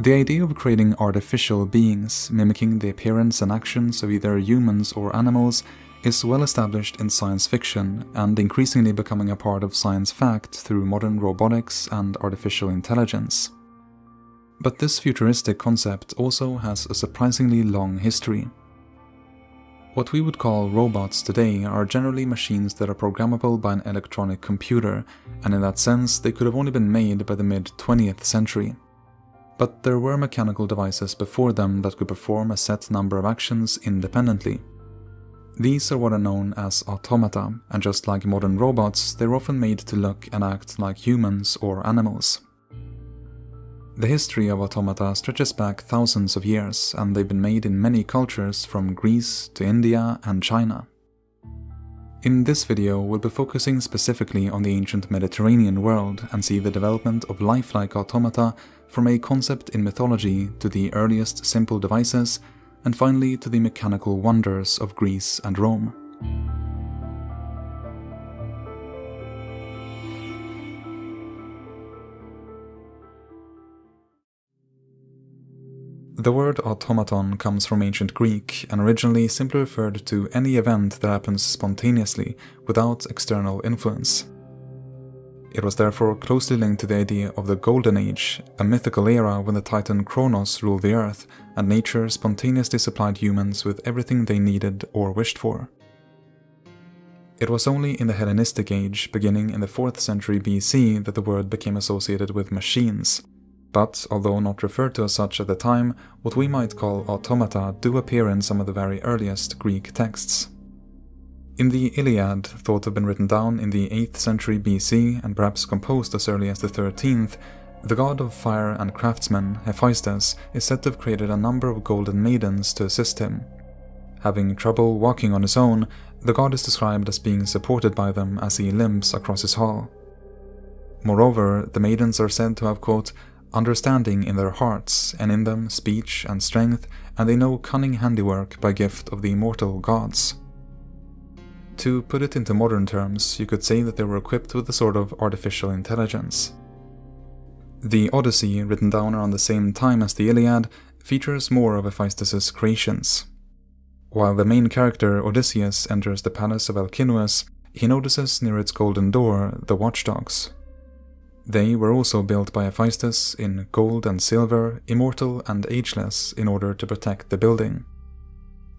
The idea of creating artificial beings mimicking the appearance and actions of either humans or animals is well established in science fiction and increasingly becoming a part of science fact through modern robotics and artificial intelligence. But this futuristic concept also has a surprisingly long history. What we would call robots today are generally machines that are programmable by an electronic computer, and in that sense, they could have only been made by the mid 20th century. But there were mechanical devices before them that could perform a set number of actions independently. These are what are known as automata, and just like modern robots, they're often made to look and act like humans or animals. The history of automata stretches back thousands of years, and they've been made in many cultures from Greece to India and China. In this video, we'll be focusing specifically on the ancient Mediterranean world and see the development of lifelike automata from a concept in mythology to the earliest simple devices, and finally to the mechanical wonders of Greece and Rome. The word automaton comes from ancient Greek and originally simply referred to any event that happens spontaneously without external influence. It was therefore closely linked to the idea of the Golden Age, a mythical era when the titan Kronos ruled the earth and nature spontaneously supplied humans with everything they needed or wished for. It was only in the Hellenistic age, beginning in the 4th century BC, that the word became associated with machines, but, although not referred to as such at the time, what we might call automata do appear in some of the very earliest Greek texts. In the Iliad, thought to have been written down in the 8th century BC and perhaps composed as early as the 13th, the god of fire and craftsmen, Hephaestus, is said to have created a number of golden maidens to assist him. Having trouble walking on his own, the god is described as being supported by them as he limps across his hall. Moreover, the maidens are said to have, quote, understanding in their hearts, and in them speech and strength, and they know cunning handiwork by gift of the immortal gods. To put it into modern terms, you could say that they were equipped with a sort of artificial intelligence. The Odyssey, written down around the same time as the Iliad, features more of Hephaestus' creations. While the main character, Odysseus, enters the palace of Alcinous, he notices near its golden door the watchdogs, they were also built by Hephaestus in gold and silver, immortal and ageless, in order to protect the building.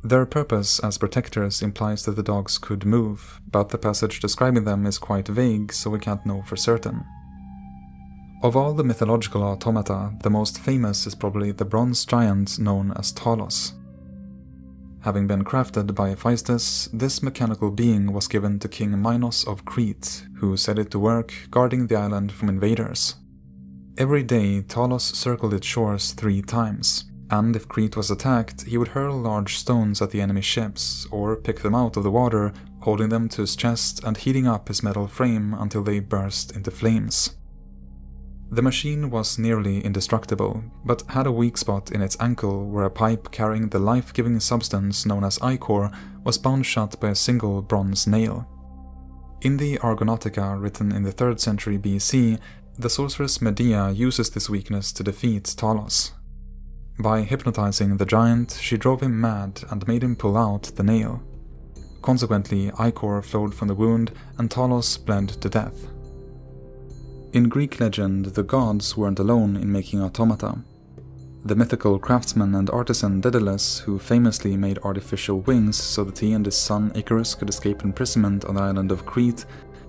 Their purpose as protectors implies that the dogs could move, but the passage describing them is quite vague, so we can't know for certain. Of all the mythological automata, the most famous is probably the bronze giant known as Talos. Having been crafted by Hephaestus, this mechanical being was given to King Minos of Crete, who set it to work guarding the island from invaders. Every day, Talos circled its shores three times, and if Crete was attacked, he would hurl large stones at the enemy ships, or pick them out of the water, holding them to his chest and heating up his metal frame until they burst into flames. The machine was nearly indestructible, but had a weak spot in its ankle where a pipe carrying the life-giving substance known as ichor was bound shut by a single bronze nail. In the Argonautica written in the 3rd century BC, the sorceress Medea uses this weakness to defeat Talos. By hypnotizing the giant, she drove him mad and made him pull out the nail. Consequently, ichor flowed from the wound and Talos bled to death. In Greek legend, the gods weren't alone in making automata. The mythical craftsman and artisan Daedalus, who famously made artificial wings so that he and his son Icarus could escape imprisonment on the island of Crete,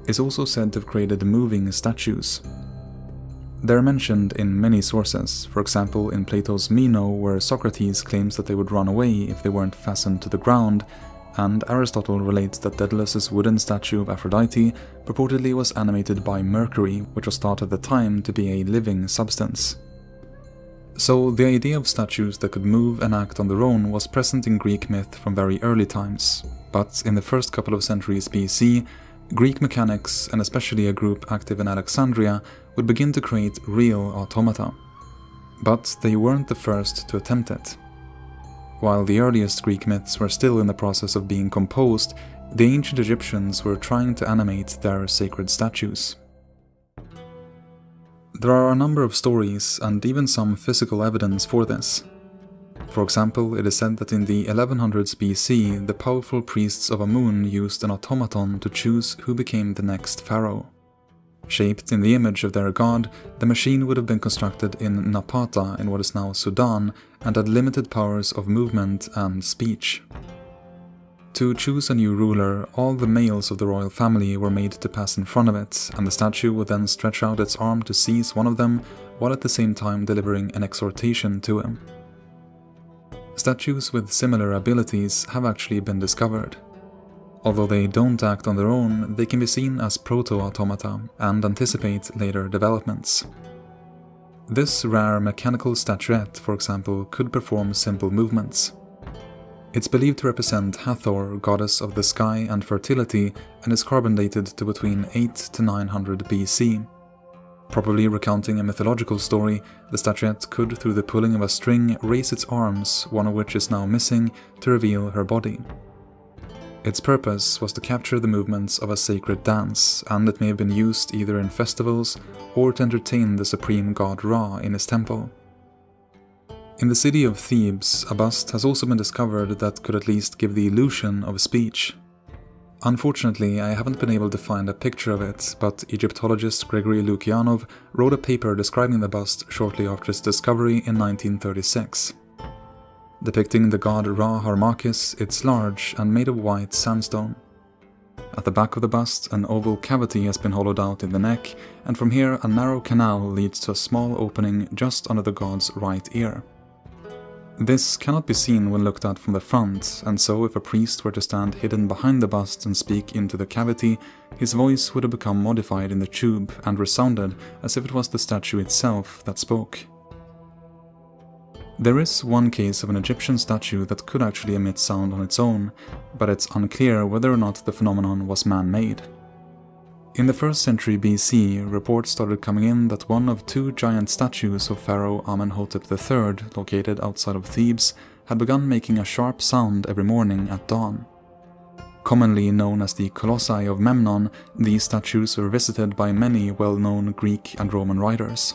is also said to have created moving statues. They're mentioned in many sources, for example in Plato's Meno where Socrates claims that they would run away if they weren't fastened to the ground, and Aristotle relates that Daedalus's wooden statue of Aphrodite purportedly was animated by mercury, which was thought at the time to be a living substance. So the idea of statues that could move and act on their own was present in Greek myth from very early times, but in the first couple of centuries BC, Greek mechanics, and especially a group active in Alexandria, would begin to create real automata. But they weren't the first to attempt it. While the earliest Greek myths were still in the process of being composed, the ancient Egyptians were trying to animate their sacred statues. There are a number of stories and even some physical evidence for this. For example, it is said that in the 1100s BC, the powerful priests of Amun used an automaton to choose who became the next pharaoh. Shaped in the image of their god, the machine would have been constructed in Napata in what is now Sudan and had limited powers of movement and speech. To choose a new ruler, all the males of the royal family were made to pass in front of it, and the statue would then stretch out its arm to seize one of them, while at the same time delivering an exhortation to him. Statues with similar abilities have actually been discovered. Although they don't act on their own, they can be seen as proto-automata and anticipate later developments. This rare mechanical statuette, for example, could perform simple movements. It's believed to represent Hathor, goddess of the sky and fertility, and is carbon dated to between 8 to 900 BC. Probably recounting a mythological story, the statuette could, through the pulling of a string, raise its arms, one of which is now missing, to reveal her body. Its purpose was to capture the movements of a sacred dance, and it may have been used either in festivals or to entertain the supreme god Ra in his temple. In the city of Thebes, a bust has also been discovered that could at least give the illusion of speech. Unfortunately, I haven't been able to find a picture of it, but Egyptologist Gregory Lukianov wrote a paper describing the bust shortly after its discovery in 1936. Depicting the god Ra Harmachis, it's large and made of white sandstone. At the back of the bust, an oval cavity has been hollowed out in the neck, and from here a narrow canal leads to a small opening just under the god's right ear. This cannot be seen when looked at from the front, and so if a priest were to stand hidden behind the bust and speak into the cavity, his voice would have become modified in the tube and resounded as if it was the statue itself that spoke. There is one case of an Egyptian statue that could actually emit sound on its own, but it's unclear whether or not the phenomenon was man-made. In the 1st century BC, reports started coming in that one of two giant statues of Pharaoh Amenhotep III, located outside of Thebes, had begun making a sharp sound every morning at dawn. Commonly known as the Colossi of Memnon, these statues were visited by many well-known Greek and Roman writers.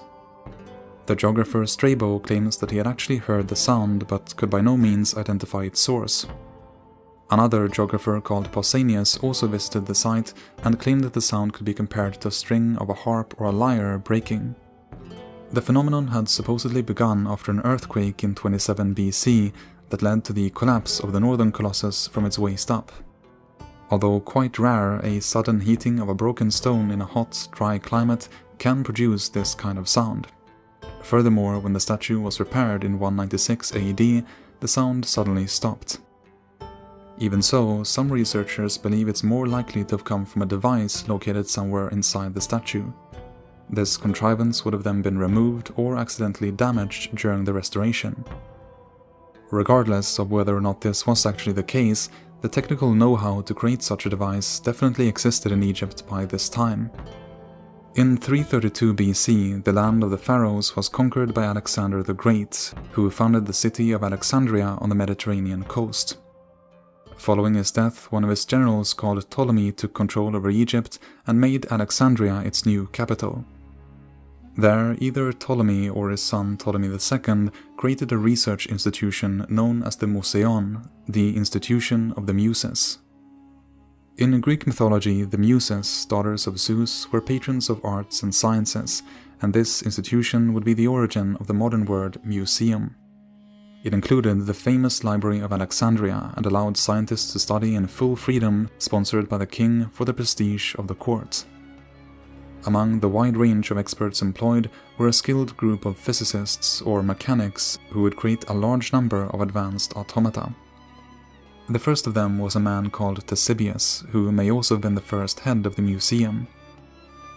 The geographer Strabo claims that he had actually heard the sound but could by no means identify its source. Another geographer called Pausanias also visited the site and claimed that the sound could be compared to a string of a harp or a lyre breaking. The phenomenon had supposedly begun after an earthquake in 27 BC that led to the collapse of the northern colossus from its waist up. Although quite rare, a sudden heating of a broken stone in a hot, dry climate can produce this kind of sound. Furthermore, when the statue was repaired in 196 AD, the sound suddenly stopped. Even so, some researchers believe it's more likely to have come from a device located somewhere inside the statue. This contrivance would have then been removed or accidentally damaged during the restoration. Regardless of whether or not this was actually the case, the technical know-how to create such a device definitely existed in Egypt by this time. In 332 BC, the land of the pharaohs was conquered by Alexander the Great, who founded the city of Alexandria on the Mediterranean coast. Following his death, one of his generals called Ptolemy took control over Egypt and made Alexandria its new capital. There, either Ptolemy or his son Ptolemy II created a research institution known as the Museion, the Institution of the Muses. In Greek mythology, the Muses, daughters of Zeus, were patrons of arts and sciences, and this institution would be the origin of the modern word museum. It included the famous Library of Alexandria and allowed scientists to study in full freedom, sponsored by the king for the prestige of the court. Among the wide range of experts employed were a skilled group of physicists or mechanics who would create a large number of advanced automata. The first of them was a man called Ctesibius, who may also have been the first head of the museum.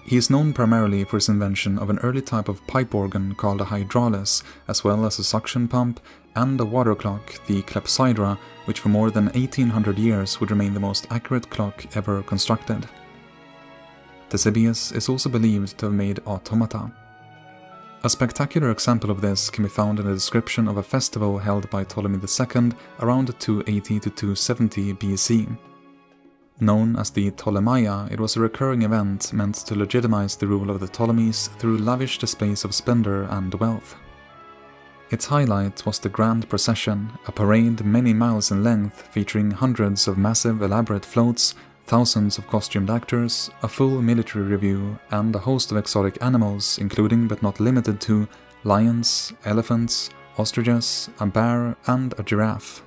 He is known primarily for his invention of an early type of pipe organ called a hydraulis, as well as a suction pump and a water clock, the clepsydra, which for more than 1800 years would remain the most accurate clock ever constructed. Ctesibius is also believed to have made automata. A spectacular example of this can be found in a description of a festival held by Ptolemy II around 280 to 270 BC. Known as the Ptolemaia, it was a recurring event meant to legitimize the rule of the Ptolemies through lavish displays of splendor and wealth. Its highlight was the Grand Procession, a parade many miles in length featuring hundreds of massive elaborate floats, thousands of costumed actors, a full military review, and a host of exotic animals including but not limited to lions, elephants, ostriches, a bear, and a giraffe.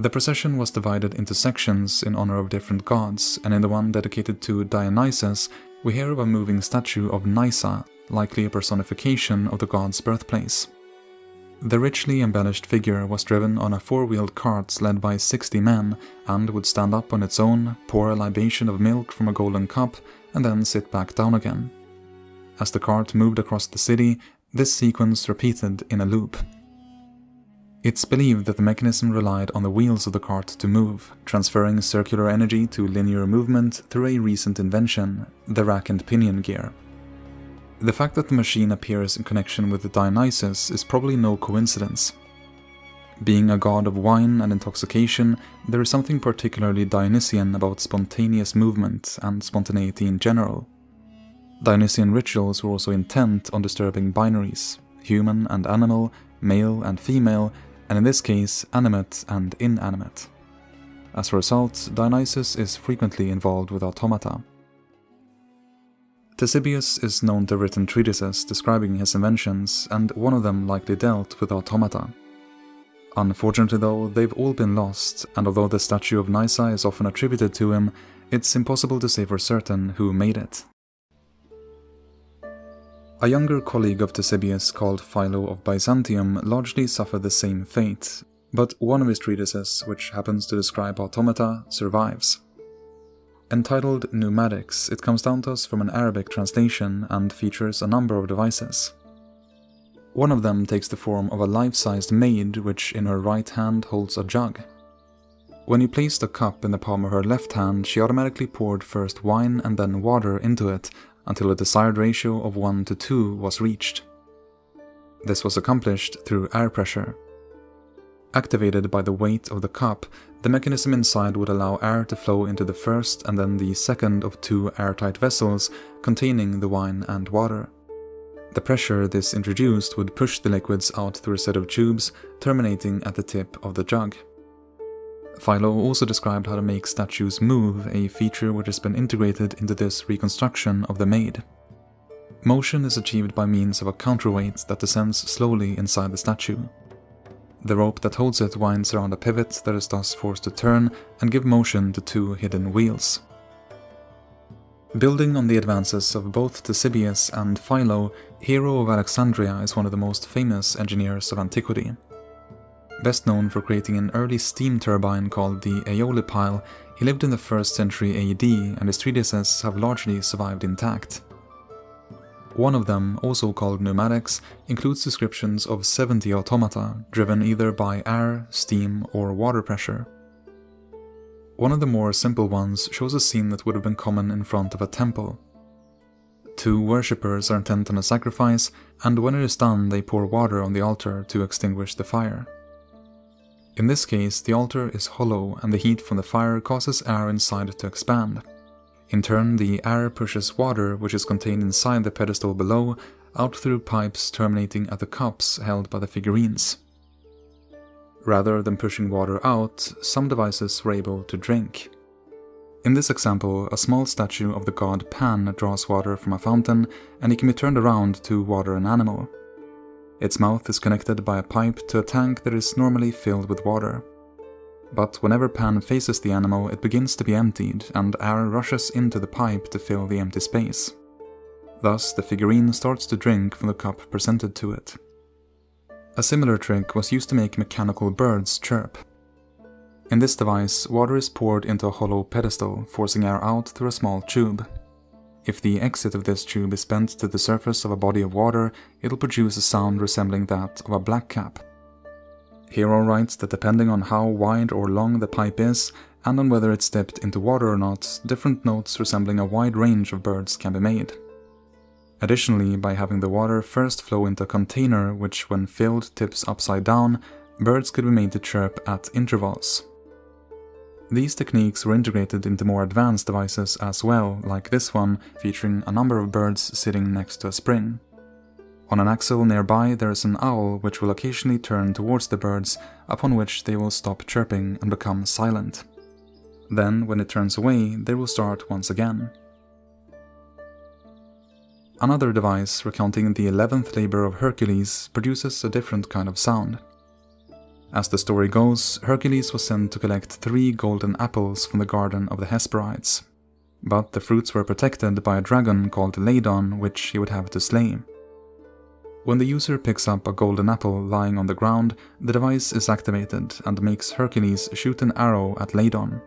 The procession was divided into sections in honor of different gods, and in the one dedicated to Dionysus, we hear of a moving statue of Nysa, likely a personification of the god's birthplace. The richly embellished figure was driven on a four-wheeled cart led by 60 men and would stand up on its own, pour a libation of milk from a golden cup, and then sit back down again. As the cart moved across the city, this sequence repeated in a loop. It's believed that the mechanism relied on the wheels of the cart to move, transferring circular energy to linear movement through a recent invention, the rack and pinion gear. The fact that the machine appears in connection with Dionysus is probably no coincidence. Being a god of wine and intoxication, there is something particularly Dionysian about spontaneous movement and spontaneity in general. Dionysian rituals were also intent on disturbing binaries, human and animal, male and female, and in this case, animate and inanimate. As a result, Dionysus is frequently involved with automata. Ctesibius is known to have written treatises describing his inventions, and one of them likely dealt with automata. Unfortunately though, they've all been lost, and although the statue of Nysa is often attributed to him, it's impossible to say for certain who made it. A younger colleague of Ctesibius called Philo of Byzantium largely suffered the same fate, but one of his treatises, which happens to describe automata, survives. Entitled Pneumatics, it comes down to us from an Arabic translation and features a number of devices. One of them takes the form of a life-sized maid which in her right hand holds a jug. When you placed a cup in the palm of her left hand, she automatically poured first wine and then water into it until a desired ratio of 1 to 2 was reached. This was accomplished through air pressure. Activated by the weight of the cup, the mechanism inside would allow air to flow into the first and then the second of two airtight vessels containing the wine and water. The pressure this introduced would push the liquids out through a set of tubes terminating at the tip of the jug. Philo also described how to make statues move, a feature which has been integrated into this reconstruction of the maid. Motion is achieved by means of a counterweight that descends slowly inside the statue. The rope that holds it winds around a pivot that is thus forced to turn and give motion to two hidden wheels. Building on the advances of both Ctesibius and Philo, Hero of Alexandria is one of the most famous engineers of antiquity. Best known for creating an early steam turbine called the Aeolipile, he lived in the 1st century AD and his treatises have largely survived intact. One of them, also called Pneumatics, includes descriptions of 70 automata driven either by air, steam, or water pressure. One of the more simple ones shows a scene that would have been common in front of a temple. Two worshippers are intent on a sacrifice, and when it is done, they pour water on the altar to extinguish the fire. In this case, the altar is hollow and the heat from the fire causes air inside to expand. In turn, the air pushes water, which is contained inside the pedestal below, out through pipes terminating at the cups held by the figurines. Rather than pushing water out, some devices were able to drink. In this example, a small statue of the god Pan draws water from a fountain, and it can be turned around to water an animal. Its mouth is connected by a pipe to a tank that is normally filled with water. But whenever Pan faces the animal, it begins to be emptied, and air rushes into the pipe to fill the empty space. Thus, the figurine starts to drink from the cup presented to it. A similar trick was used to make mechanical birds chirp. In this device, water is poured into a hollow pedestal, forcing air out through a small tube. If the exit of this tube is bent to the surface of a body of water, it'll produce a sound resembling that of a blackcap. Hero writes that depending on how wide or long the pipe is, and on whether it's dipped into water or not, different notes resembling a wide range of birds can be made. Additionally, by having the water first flow into a container which when filled tips upside down, birds could be made to chirp at intervals. These techniques were integrated into more advanced devices as well, like this one, featuring a number of birds sitting next to a spring. On an axle nearby, there is an owl which will occasionally turn towards the birds, upon which they will stop chirping and become silent. Then, when it turns away, they will start once again. Another device, recounting the 11th labor of Hercules, produces a different kind of sound. As the story goes, Hercules was sent to collect three golden apples from the garden of the Hesperides. But the fruits were protected by a dragon called Ladon, which he would have to slay. When the user picks up a golden apple lying on the ground, the device is activated and makes Hercules shoot an arrow at Ladon.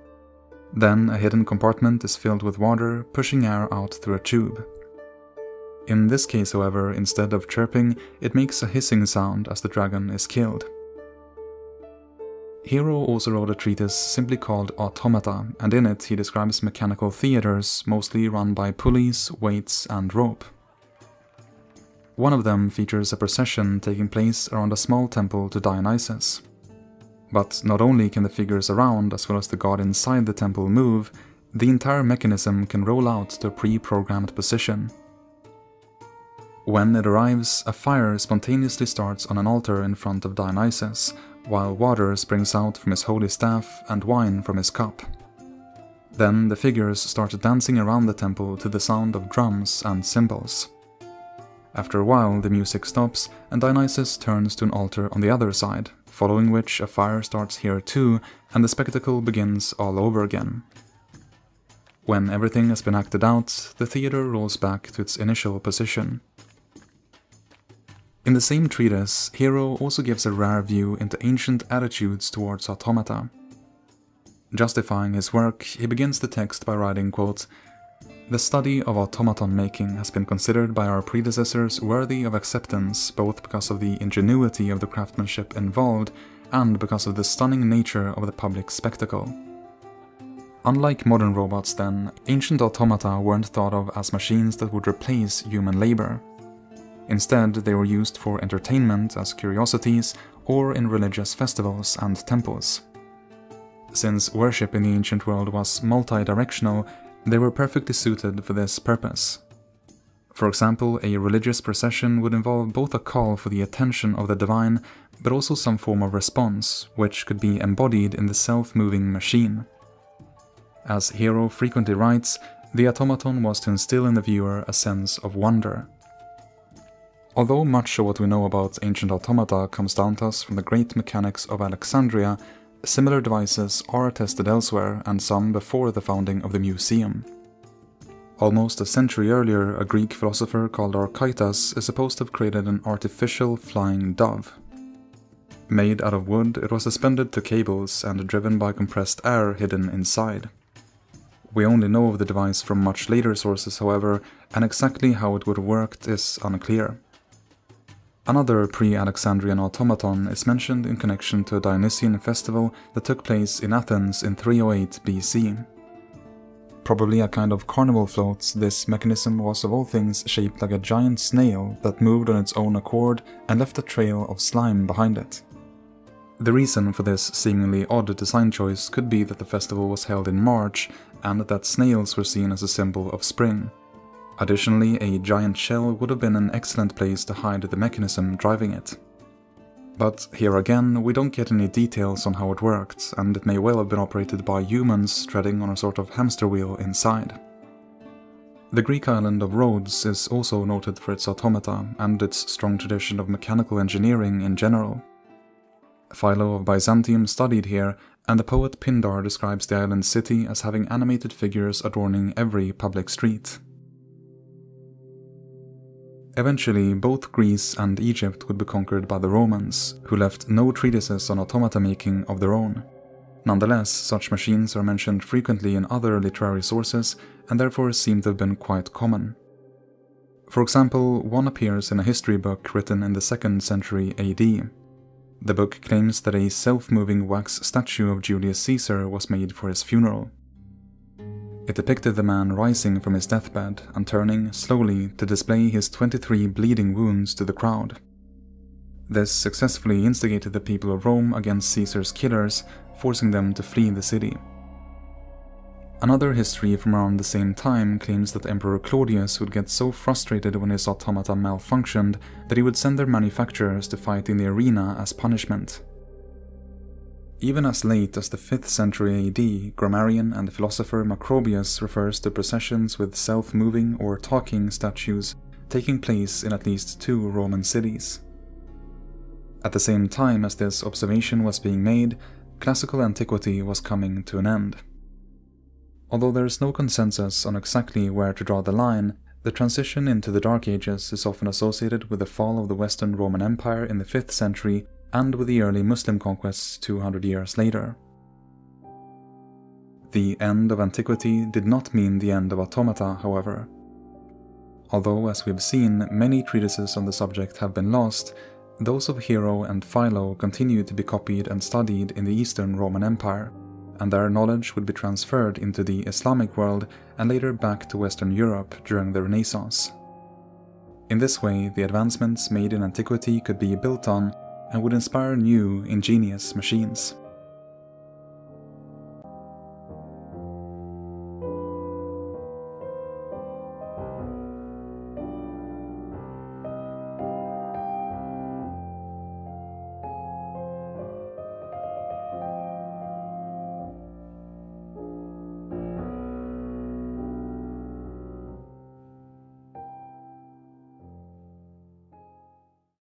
Then a hidden compartment is filled with water, pushing air out through a tube. In this case, however, instead of chirping, it makes a hissing sound as the dragon is killed. Hero also wrote a treatise simply called Automata, and in it he describes mechanical theaters mostly run by pulleys, weights, and rope. One of them features a procession taking place around a small temple to Dionysus. But not only can the figures around as well as the god inside the temple move, the entire mechanism can roll out to a pre-programmed position. When it arrives, a fire spontaneously starts on an altar in front of Dionysus, while water springs out from his holy staff and wine from his cup. Then the figures start dancing around the temple to the sound of drums and cymbals. After a while, the music stops and Dionysus turns to an altar on the other side, following which a fire starts here too, and the spectacle begins all over again. When everything has been acted out, the theater rolls back to its initial position. In the same treatise, Hero also gives a rare view into ancient attitudes towards automata. Justifying his work, he begins the text by writing, quote, The study of automaton making has been considered by our predecessors worthy of acceptance both because of the ingenuity of the craftsmanship involved and because of the stunning nature of the public spectacle. Unlike modern robots then, ancient automata weren't thought of as machines that would replace human labor. Instead, they were used for entertainment as curiosities or in religious festivals and temples. Since worship in the ancient world was multi-directional, they were perfectly suited for this purpose. For example, a religious procession would involve both a call for the attention of the divine, but also some form of response, which could be embodied in the self-moving machine. As Hero frequently writes, the automaton was to instill in the viewer a sense of wonder. Although much of what we know about ancient automata comes down to us from the great mechanics of Alexandria, similar devices are attested elsewhere and some before the founding of the museum. Almost a century earlier, a Greek philosopher called Archytas is supposed to have created an artificial flying dove. Made out of wood, it was suspended to cables and driven by compressed air hidden inside. We only know of the device from much later sources, however, and exactly how it would have worked is unclear. Another pre-Alexandrian automaton is mentioned in connection to a Dionysian festival that took place in Athens in 308 BC. Probably a kind of carnival float, this mechanism was of all things shaped like a giant snail that moved on its own accord and left a trail of slime behind it. The reason for this seemingly odd design choice could be that the festival was held in March and that snails were seen as a symbol of spring. Additionally, a giant shell would have been an excellent place to hide the mechanism driving it. But here again, we don't get any details on how it worked, and it may well have been operated by humans treading on a sort of hamster wheel inside. The Greek island of Rhodes is also noted for its automata and its strong tradition of mechanical engineering in general. Philo of Byzantium studied here, and the poet Pindar describes the island city as having animated figures adorning every public street. Eventually, both Greece and Egypt would be conquered by the Romans, who left no treatises on automata making of their own. Nonetheless, such machines are mentioned frequently in other literary sources and therefore seem to have been quite common. For example, one appears in a history book written in the 2nd century AD. The book claims that a self-moving wax statue of Julius Caesar was made for his funeral. It depicted the man rising from his deathbed and turning slowly to display his 23 bleeding wounds to the crowd. This successfully instigated the people of Rome against Caesar's killers, forcing them to flee the city. Another history from around the same time claims that Emperor Claudius would get so frustrated when his automata malfunctioned that he would send their manufacturers to fight in the arena as punishment. Even as late as the 5th century AD, grammarian and philosopher Macrobius refers to processions with self-moving or talking statues taking place in at least two Roman cities. At the same time as this observation was being made, classical antiquity was coming to an end. Although there is no consensus on exactly where to draw the line, the transition into the Dark Ages is often associated with the fall of the Western Roman Empire in the 5th century and with the early Muslim conquests 200 years later. The end of antiquity did not mean the end of automata, however. Although, as we've seen, many treatises on the subject have been lost, those of Hero and Philo continue to be copied and studied in the Eastern Roman Empire, and their knowledge would be transferred into the Islamic world and later back to Western Europe during the Renaissance. In this way, the advancements made in antiquity could be built on and would inspire new, ingenious machines.